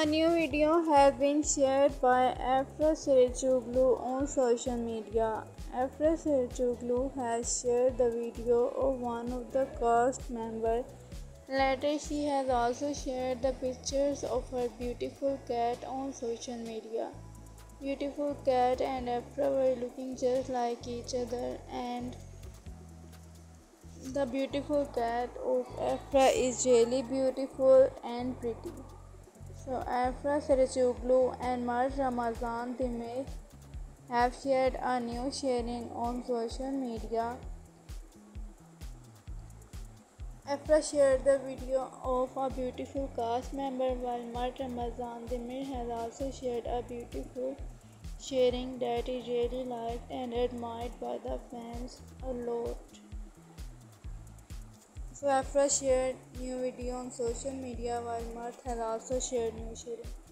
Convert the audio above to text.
A new video has been shared by Afra Saraçoğlu on social media. Afra Saraçoğlu has shared the video of one of the cast members. Later, she has also shared the pictures of her beautiful cat on social media. Beautiful cat and Afra were looking just like each other, and the beautiful cat of Afra is really beautiful and pretty. So Afra Saraçoğlu and Mert Ramazan Demir have shared a new sharing on social media. Afra shared the video of a beautiful cast member while Mert Ramazan Demir has also shared a beautiful sharing that is really liked and admired by the fans a lot. Fresh share new video on social media wall मर्थ है share new share